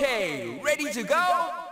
Okay, ready to go?